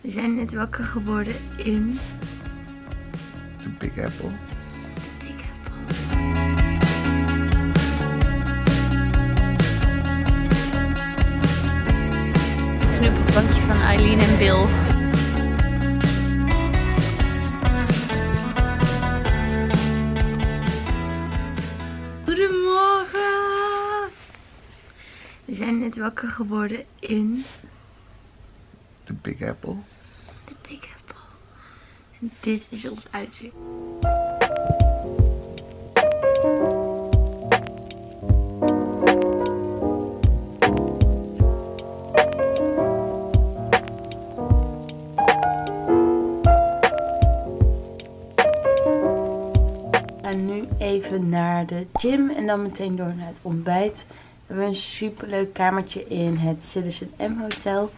We zijn net wakker geworden in The Big Apple. Big Apple. Bankje van Eileen en Bill. Goedemorgen! We zijn net wakker geworden in The Big Apple. de Big Apple. En dit is ons uitzicht. Even naar de gym en dan meteen door naar het ontbijt. We hebben een superleuk kamertje in het Citizen M Hotel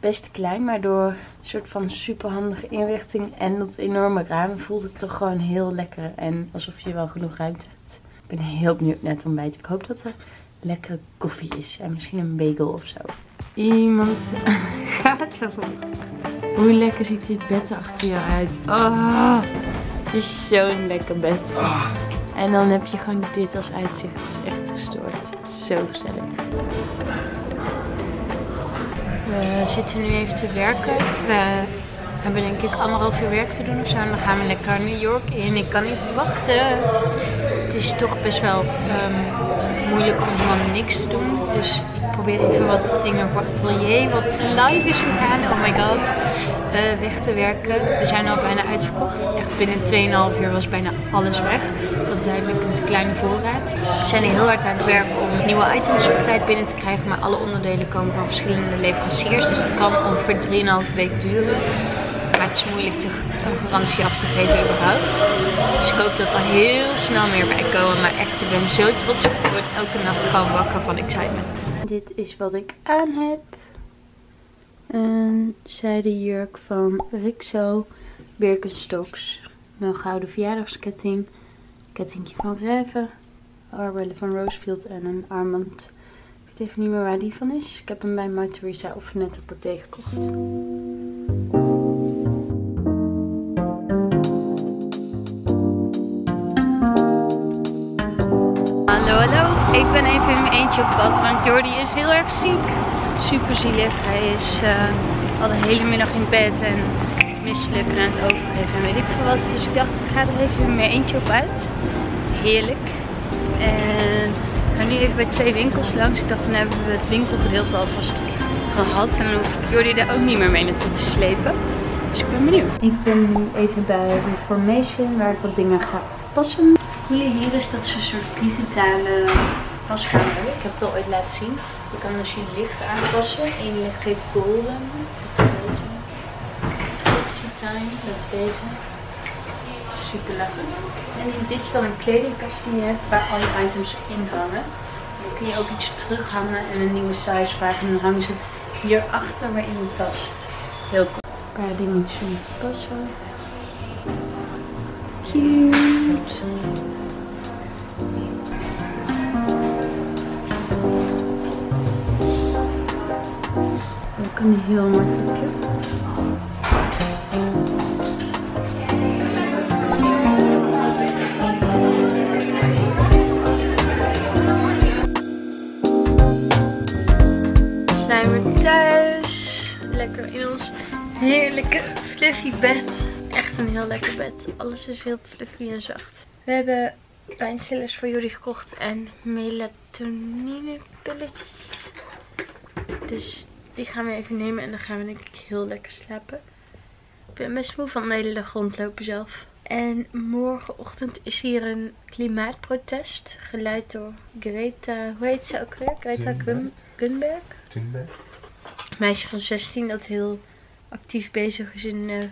best klein, maar door een soort van superhandige inrichting en dat enorme raam voelt het toch gewoon heel lekker en alsof je wel genoeg ruimte hebt. Ik ben heel benieuwd naar het ontbijt. Ik hoop dat er lekkere koffie is en misschien een bagel of zo. Iemand gaat ervoor. Hoe lekker ziet dit bed achter je uit? Oh, het is zo'n lekker bed. En dan heb je gewoon dit als uitzicht. Het is echt gestoord. Zo gezellig. We zitten nu even te werken. We hebben denk ik anderhalf uur werk te doen of zo. En dan gaan we lekker New York in. Ik kan niet wachten. Het is toch best wel ehm, moeilijk om helemaal niks te doen. Dus ik probeer even wat dingen voor atelier, wat live is gegaan. Oh my god. Eh, weg te werken. We zijn al bijna uitverkocht. Echt binnen 2,5 uur was bijna alles weg. Wat duidelijk een kleine voorraad. We zijn heel hard aan het werken om nieuwe items op tijd binnen te krijgen. Maar alle onderdelen komen van verschillende leveranciers. Dus het kan ongeveer 3,5 week duren. Maar het is moeilijk te, een garantie af te geven überhaupt. Dus ik hoop dat er heel snel meer bij komen. Maar echt, ik ben zo trots. Ik word elke nacht gewoon wakker van excitement. Dit is wat ik aan heb. Een zijde jurk van Rixo Birkenstocks. Een gouden verjaardagsketting. Kettingje van Reve. Arbelle van Rosefield en een armband. Ik weet even niet meer waar die van is. Ik heb hem bij My Theresa of net op gekocht. Hallo, hallo. Ik ben even in mijn eentje op pad, want Jordi is heel erg ziek. Super zielig. Hij is eh, al de hele middag in bed en misselijk en aan het overgeven en weet ik veel wat. Dus ik dacht, ik ga er even mijn eentje op uit. Heerlijk. En ik ga nu even bij twee winkels langs. Ik dacht, dan hebben we het winkelgedeelte alvast gehad. En dan hoef ik Jordi daar ook niet meer mee naartoe te slepen. Dus ik ben benieuwd. Ik ben nu even bij Reformation, waar ik wat dingen ga passen. Het coole hier is dat ze een soort digitale hebben. Ik heb het al ooit laten zien. Je kan dus je licht aanpassen. Eén licht heet golden. Dat is deze. Sexy time. Dat is deze. Super lekker. En dit is dan een kledingkast die je hebt waar al je items in hangen. Dan kun je ook iets terughangen en een nieuwe size vragen. En dan hangen ze het hierachter waarin je past. Heel cool. Een paar dingetjes om passen. Cute. Een heel marteltje. Zijn we thuis. Lekker in ons heerlijke fluffy bed. Echt een heel lekker bed. Alles is heel fluffy en zacht. We hebben pijnstillers voor jullie gekocht en melatonine pilletjes. Dus die gaan we even nemen en dan gaan we denk ik heel lekker slapen. Ik ben best moe van de hele dag rondlopen zelf. En morgenochtend is hier een klimaatprotest. Geleid door Greta, hoe heet ze ook weer? Greta. Thunberg. Een meisje van 16 dat heel actief bezig is in de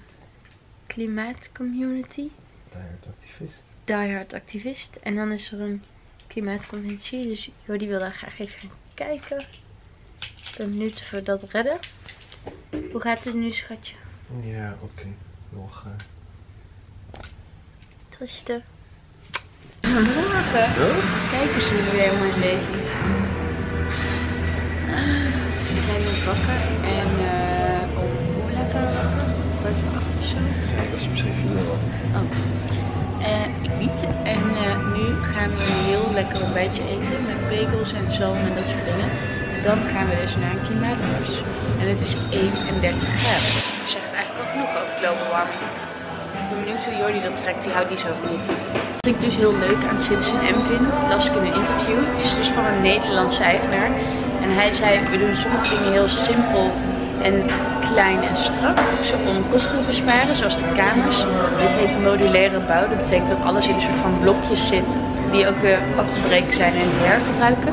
klimaatcommunity. Diehard activist. Diehard activist. En dan is er een klimaatconventie. Dus Jordi wil daar graag even gaan kijken. Ik ben benieuwd of we dat redden. Hoe gaat het nu, schatje? Ja, oké. Nog. eh Tristan. Goedemorgen. Kijk eens hoe weer helemaal in leven is. We zijn net wakker en eh, om hoe laat waren zo. Dat is misschien 4 euro. Oh. Eh, ik niet. En eh, nu gaan we een heel lekker ontbijtje eten met bagels en zalm en dat soort dingen. Dan gaan we dus naar een klimaatbeurs. En het is 31 graden. Dat zegt eigenlijk al genoeg over global warming. Ik ben benieuwd hoe Jordi dat trekt, die houdt niet zo van. Wat ik dus heel leuk aan Citizen M vind, las ik in een interview. Het is dus van een Nederlandse eigenaar. En hij zei, we doen sommige dingen heel simpel en klein en strak. Zo om kosten te besparen, zoals de kamers. Dit heet modulaire bouw. Dat betekent dat alles in een soort van blokjes zit. Die ook weer af te breken zijn en hergebruiken.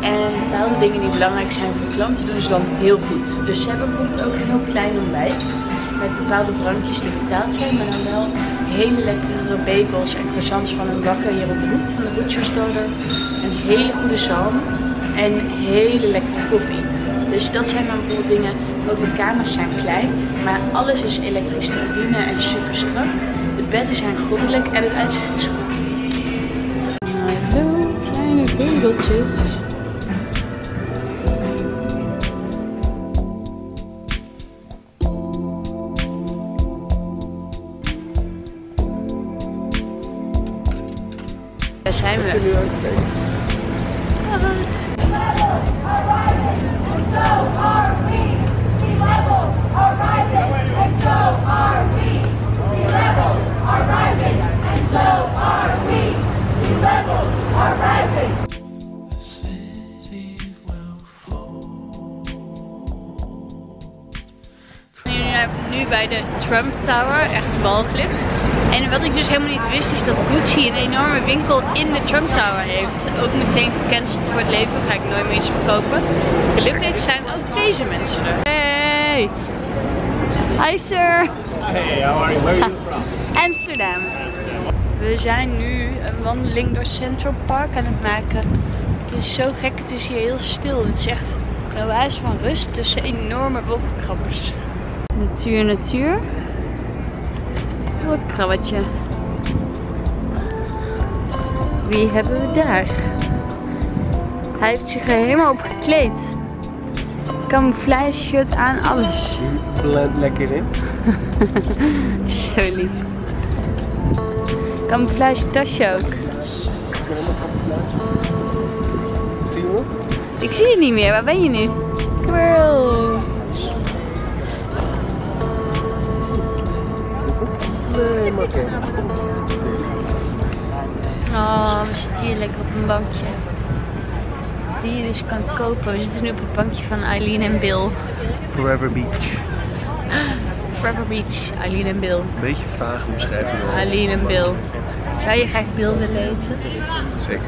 En bepaalde dingen die belangrijk zijn voor klanten doen ze dan heel goed. Dus ze hebben bijvoorbeeld ook een heel klein ontbijt. Met bepaalde drankjes die betaald zijn. Maar dan wel hele lekkere bagels en croissants van een bakker hier op de hoek van de Butcher's Daughter. Een hele goede zalm. En hele lekkere koffie. Dus dat zijn dan bijvoorbeeld dingen. Ook de kamers zijn klein, maar alles is elektrisch te en super strak. De bedden zijn goddelijk en het uitzicht is goed. Hallo, kleine bedeltjes. Gucci een enorme winkel in de Trump Tower heeft. Ook meteen gecanceld voor het leven, ga ik nooit meer iets verkopen. Gelukkig zijn ook deze mensen er. Hey! Hi sir! Hey, how are you? Where are you from? Amsterdam. We zijn nu een wandeling door Central Park aan het maken. Het is zo gek, het is hier heel stil. Het is echt een oase van rust tussen enorme wolkenkrabbers. Natuur, natuur. Wolkenkrabbetje. Wie hebben we daar? Hij heeft zich er helemaal op gekleed. Camouflage shirt aan, alles. Blend lekker in. Zo lief. Camouflage tasje ook. Zie je? Ik zie je niet meer. Waar ben je nu? Oké. Oh, we zitten hier lekker op een bankje. Die je dus kan kopen. We zitten nu op het bankje van Eileen en Bill. Forever Beach. Forever Beach, Eileen en Bill. Beetje vaag omschrijving. Eileen en Bill. Zou je graag Bill willen eten? Zeker.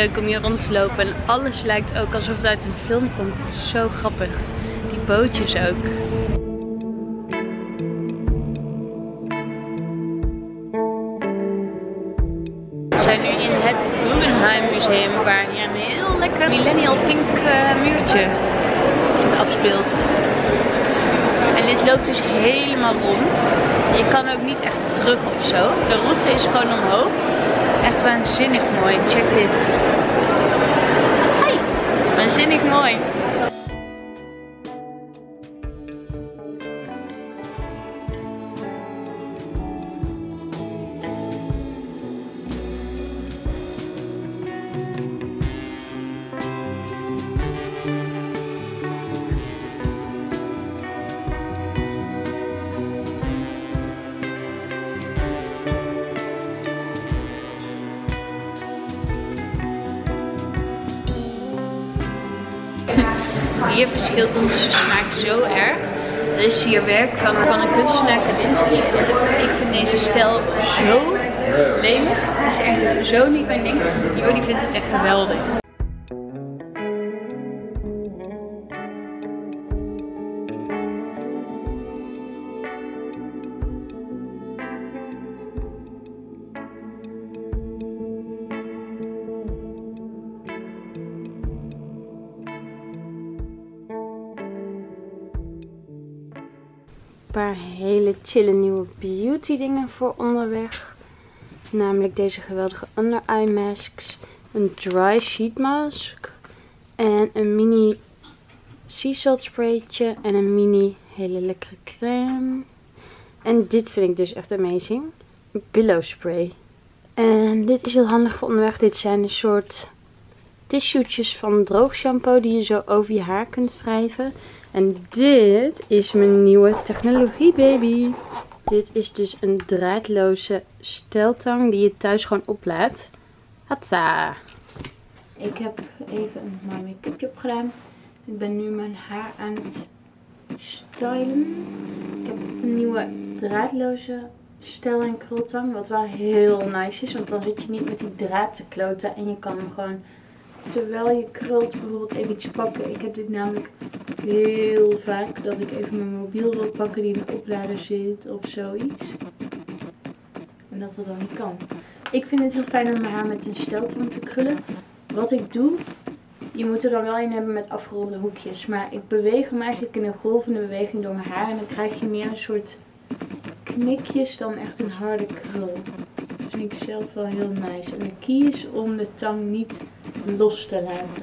Leuk om hier rond te lopen. En alles lijkt ook alsof het uit een film komt. Zo grappig. Die bootjes ook. We zijn nu in het Guggenheim Museum waar hier een heel lekker millennial pink eh, muurtje zich afspeelt. En dit loopt dus helemaal rond. Je kan ook niet echt terug of zo. De route is gewoon omhoog. Echt waanzinnig mooi. Check dit. Hi. Waanzinnig mooi. Hier verschilt onze smaak zo erg. Er is hier werk van, een kunstenaar Kandinsky. Ik vind deze stijl zo lelijk. Het is echt zo niet mijn ding. Jordi vindt het echt geweldig. Chille nieuwe beauty dingen voor onderweg. Namelijk deze geweldige under eye masks. Een dry sheet mask. En een mini sea salt spraytje. En een mini hele lekkere crème. En dit vind ik dus echt amazing. Pillow spray. En dit is heel handig voor onderweg. Dit zijn een soort tissue'tjes van droog shampoo die je zo over je haar kunt wrijven. En dit is mijn nieuwe technologie baby. Dit is dus een draadloze steltang die je thuis gewoon oplaadt. Hatsa! Ik heb even mijn make-upje opgedaan. Ik ben nu mijn haar aan het stylen. Ik heb een nieuwe draadloze stel- en krultang. Wat wel heel nice is. Want dan zit je niet met die draad te kloten. En je kan hem gewoon terwijl je krult bijvoorbeeld even iets pakken. Ik heb dit namelijk heel vaak dat ik even mijn mobiel wil pakken die in de oplader zit of zoiets. En dat dat dan niet kan. Ik vind het heel fijn om mijn haar met een steltang te krullen. Wat ik doe, je moet er dan wel in hebben met afgeronde hoekjes. Maar ik beweeg hem eigenlijk in een golvende beweging door mijn haar. En dan krijg je meer een soort knikjes dan echt een harde krul. Dat vind ik zelf wel heel nice. En de key is om de tang niet los te laten.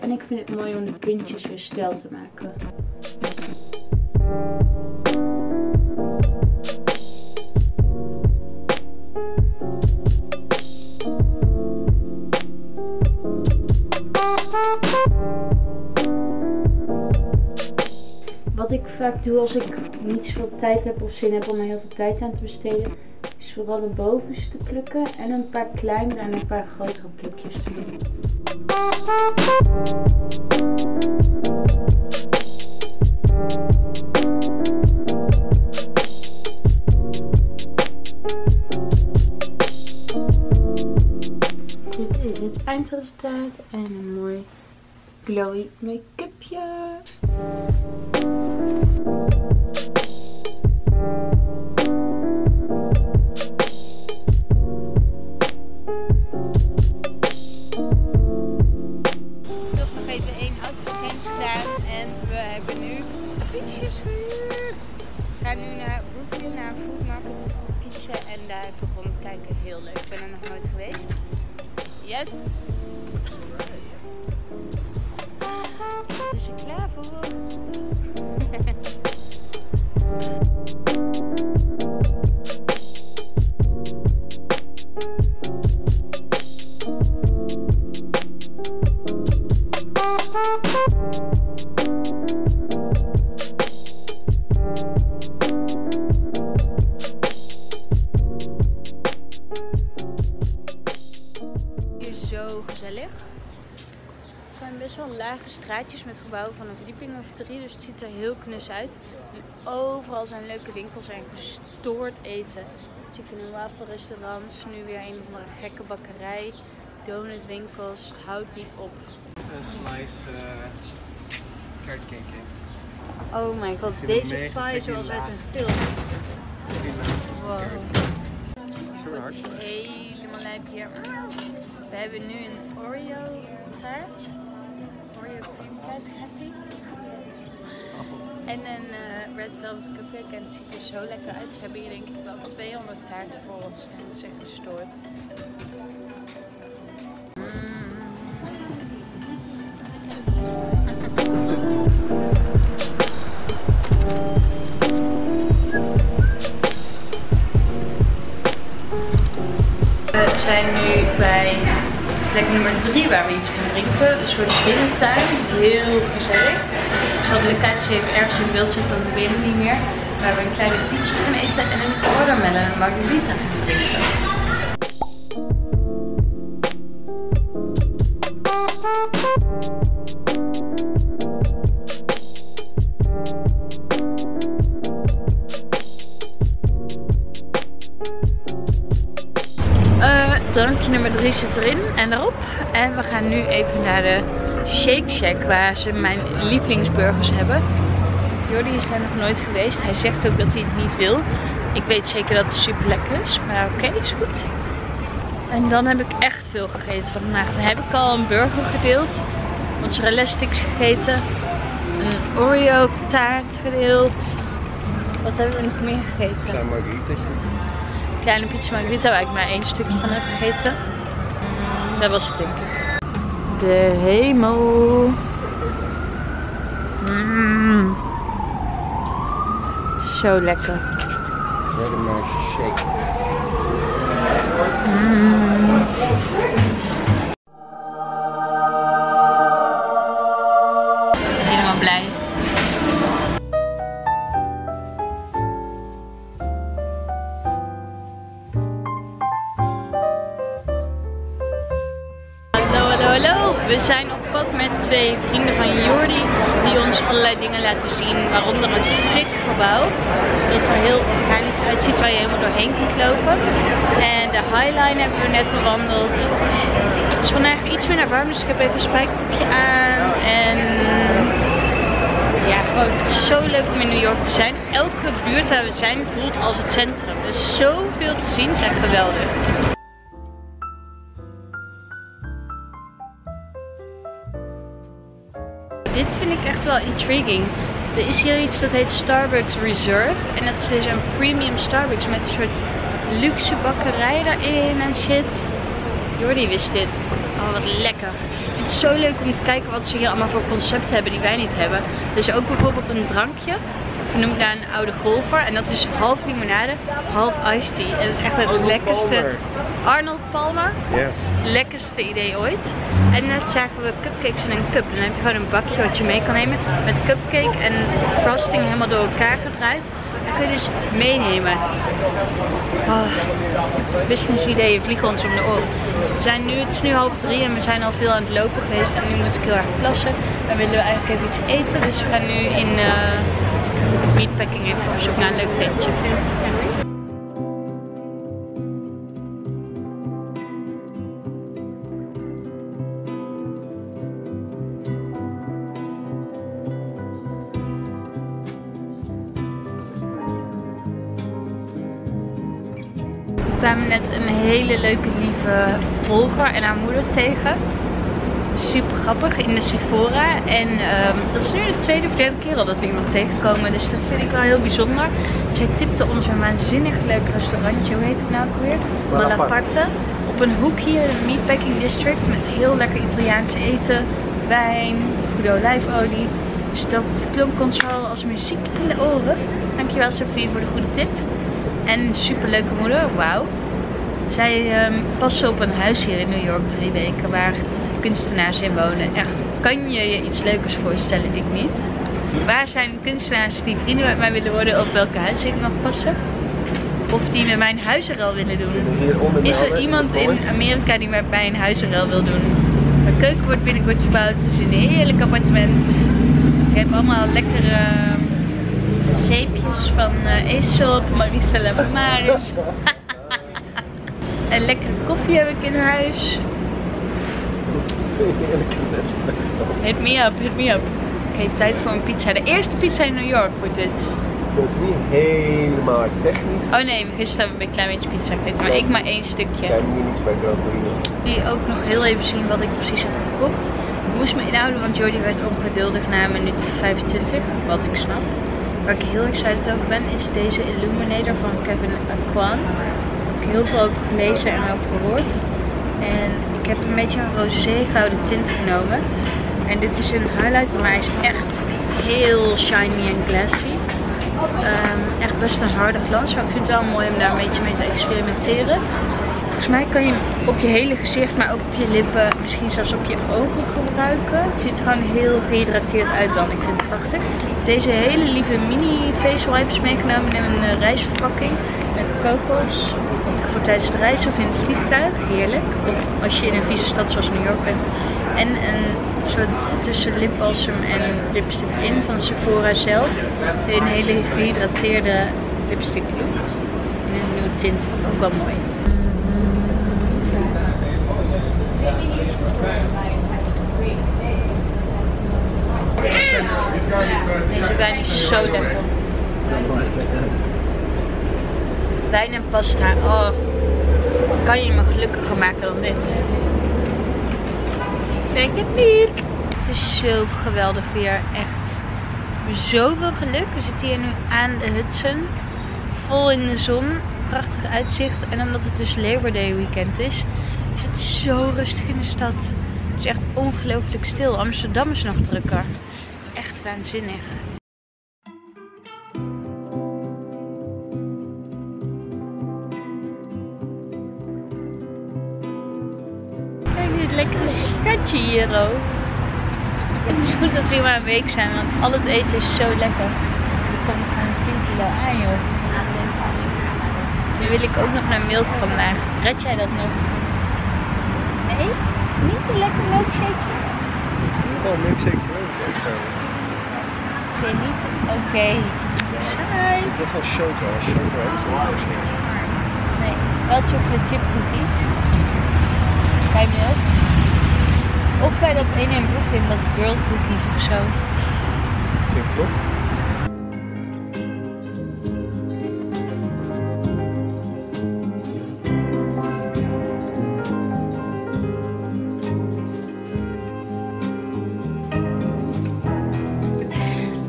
En ik vind het mooi om de puntjes weer stijl te maken. Wat ik vaak doe als ik niet zoveel tijd heb of zin heb om er heel veel tijd aan te besteden, vooral de bovenste plukken en een paar kleinere en een paar grotere plukjes te doen. Dit is het eindresultaat en een mooi glowy make-upje. Gezellig. Het zijn best wel lage straatjes met gebouwen van een verdieping of drie, dus het ziet er heel knus uit. En overal zijn leuke winkels en gestoord eten. Chicken en wafel restaurants, nu weer een of andere gekke bakkerij, donutwinkels, het houdt niet op. Een slice uh, carrot cake eten. Oh my god, deze pie zoals uit een film. Wow. Helemaal lijp hier. We hebben nu een Oreo taart. Oreo cream taart gaat. En een eh, red velvet cupcake en het ziet er zo lekker uit. Ze hebben hier denk ik wel 200 taarten voor ons staan. Het is gestoord. Plek nummer 3 waar we iets gaan drinken. Een soort binnentuin. Heel gezellig. Ik zal de locatie even ergens in beeld zetten, want ik weet het niet meer. Waar we een kleine pizza gaan eten en een watermelon margarita gaan drinken. En erop. En we gaan nu even naar de Shake Shack waar ze mijn lievelingsburgers hebben. Jordi is daar nog nooit geweest. Hij zegt ook dat hij het niet wil. Ik weet zeker dat het super lekker is. Maar oké, is goed. En dan heb ik echt veel gegeten vandaag. Dan heb ik al een burger gedeeld. Mozzarella sticks gegeten. Een Oreo taart gedeeld. Wat hebben we nog meer gegeten? Klein margaritaatje. Kleine pizza margarita waar ik maar één stukje van heb gegeten. Dat was het denk ik. De hemel. Mm. Zo lekker. Burgermeisje shake. Mm. Helemaal blij. Laten zien. Waaronder een sick gebouw. Dat er heel organisch uitziet waar je helemaal doorheen kunt lopen. En de Highline hebben we net bewandeld. Het is vandaag iets minder warm, dus ik heb even een spijkerbroekje aan. En ja, gewoon zo leuk om in New York te zijn. Elke buurt waar we zijn voelt als het centrum. Dus zoveel te zien, is echt geweldig. Dit vind ik echt wel intriguing. Er is hier iets dat heet Starbucks Reserve. En dat is dus een premium Starbucks met een soort luxe bakkerij daarin en shit. Jordi wist dit. Oh, wat lekker. Ik vind het zo leuk om te kijken wat ze hier allemaal voor concepten hebben die wij niet hebben. Dus ook bijvoorbeeld een drankje. Vernoemd naar een oude golfer. En dat is half limonade, half iced tea. En dat is echt het lekkerste. Palmer. Arnold Palmer Ja. lekkerste idee ooit. En net zagen we cupcakes in een cup. Dan heb je gewoon een bakje wat je mee kan nemen. Met cupcake en frosting helemaal door elkaar gedraaid. Dan kun je dus meenemen. Oh, business ideeën vliegen ons om de oren. We zijn nu, het is nu half drie en we zijn al veel aan het lopen geweest. En nu moet ik heel erg plassen. Dan willen we eigenlijk even iets eten. Dus we gaan nu in eh meatpacking even op zoek naar een leuk tentje. Hele leuke lieve volger en haar moeder tegen. Super grappig in de Sephora. En ehm, dat is nu de tweede of derde keer al dat we iemand tegenkomen. Dus dat vind ik wel heel bijzonder. Zij tipte ons een waanzinnig leuk restaurantje. Hoe heet het nou ook weer? Malaparte. Op een hoek hier in het Meatpacking District. Met heel lekker Italiaans eten. Wijn. Goede olijfolie. Dus dat klonk ons wel als muziek in de oren. Dankjewel Sophie voor de goede tip. En een superleuke moeder, wauw. Zij ehm passen op een huis hier in New York drie weken waar kunstenaars in wonen. Echt, kan je je iets leukers voorstellen? Ik niet. Waar zijn kunstenaars die vrienden met mij willen worden op welke huis ik nog passen? Of die met mijn huizenruil willen doen? Is er iemand in. Amerika die met mij een huizenruil wil doen? Mijn keuken wordt binnenkort verbouwd. Het is een heerlijk appartement. Ik heb allemaal lekkere zeepjes van eh Aesop, Marisa Lamaris. en lekkere koffie heb ik in huis. Hit me up, hit me up. Oké, tijd voor een pizza. De eerste pizza in New York wordt dit. Dat is niet helemaal technisch. Oh nee, gisteren hebben we een klein beetje pizza gegeten. Maar ik maar één stukje. Kijk hier niets bij Grootbrine. jullie ook nog heel even zien wat ik precies heb gekocht. Ik moest me inhouden, want Jordi werd ongeduldig na minuut 25, wat ik snap. Waar ik heel excited over ben, is deze Illuminator van Kevin Aquan. Ik heel veel over gelezen en over gehoord. En ik heb een beetje een rosé gouden tint genomen. En dit is een highlighter, maar hij is echt heel shiny en glassy. Ehm, echt best een harde glans, maar ik vind het wel mooi om daar een beetje mee te experimenteren. Volgens mij kan je op je hele gezicht, maar ook op je lippen, misschien zelfs op je ogen gebruiken. Het ziet er gewoon heel gehydrateerd uit dan. Ik vind het prachtig. Deze hele lieve mini face wipes meegenomen in een eh, reisverpakking met kokos. Voor tijdens de reis of in het vliegtuig, heerlijk. Of als je in een vieze stad zoals New York bent. En een soort tussen lipbalsem en lipstick in van Sephora zelf. Een hele gehydrateerde lipstick look. En een nieuwe tint, ook wel mooi. Deze wijn is zo lekker. Wijn en pasta. Oh, kan je me gelukkiger maken dan dit? Denk het niet. Het is zo geweldig weer. Echt zoveel geluk. We zitten hier nu aan de Hudson. Vol in de zon. Prachtig uitzicht. En omdat het dus Labor Day weekend is, is het zo rustig in de stad. Het is echt ongelooflijk stil. Amsterdam is nog drukker. Echt waanzinnig. Hier ook. Het is goed dat we hier maar een week zijn, want al het eten is zo lekker. Er komt gewoon 10 kilo aan joh. Nu wil ik ook nog naar milk vandaag. Red jij dat nog? Nee? Niet een lekker milkshake? Oh, milkshake voor ook extra. Oké, niet. Oké. Saai. Ik heb wel choco. Als choco hebben ze een milkshake. Nee, wel chocolate chip cookies. Bij milk. Of bij dat ene in Brooklyn, dat girl cookies of zo. Klinkt top.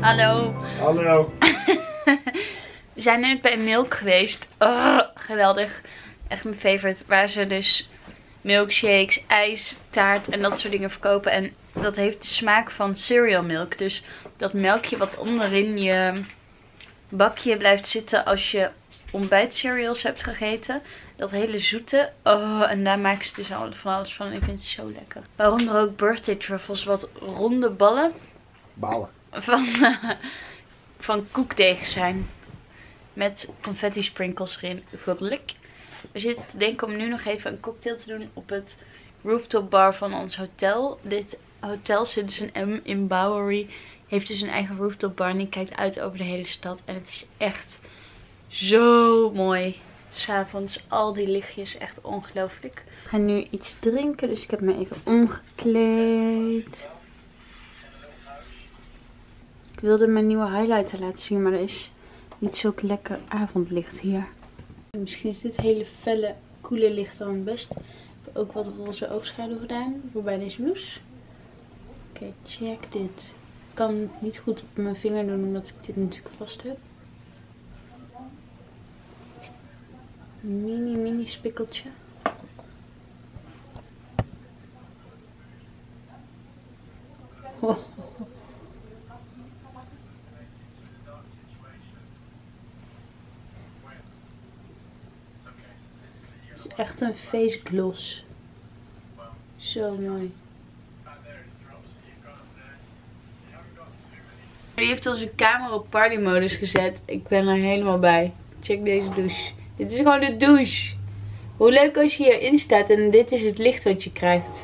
Hallo. Hallo. We zijn net bij Milk geweest. Oh, geweldig. Echt mijn favorite. Waar ze dus milkshakes, ijs, taart en dat soort dingen verkopen. En dat heeft de smaak van cereal milk. Dus dat melkje wat onderin je bakje blijft zitten als je ontbijtcereals hebt gegeten. Dat hele zoete. Oh, en daar maken ze dus van alles van. Ik vind het zo lekker. Waaronder ook birthday truffles. Wat ronde ballen Balen. van, van koekdeeg zijn. Met confetti sprinkles erin. Goddelijk. We zitten te denken om nu nog even een cocktail te doen op het rooftop bar van ons hotel. Dit hotel zit dus in M in Bowery. Heeft dus een eigen rooftop bar en die kijkt uit over de hele stad. En het is echt zo mooi. S'avonds al die lichtjes, echt ongelooflijk. Ik ga nu iets drinken, dus ik heb me even omgekleed. Ik wilde mijn nieuwe highlighter laten zien, maar er is niet zulk lekker avondlicht hier. Misschien is dit hele felle, koele licht dan best. Ik heb ook wat roze oogschaduw gedaan voor bij deze blouse. Oké, check dit. Ik kan niet goed op mijn vinger doen, omdat ik dit natuurlijk vast heb. Mini, mini spikkeltje. Oh. Het is echt een face gloss. Zo mooi. Die heeft onze camera op party modus gezet. Ik ben er helemaal bij. Check deze douche. Dit is gewoon de douche. Hoe leuk als je hierin staat en dit is het licht wat je krijgt.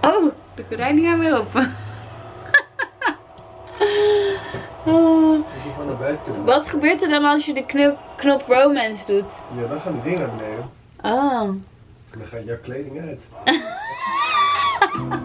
Oh, de gordijnen gaan weer open. Oh. Ik moet gewoon naar buiten kunnen. Wat gebeurt er dan als je de knop, knop romance doet? Ja, dan gaan die dingen naar beneden. Oh. En dan gaat jouw kleding uit.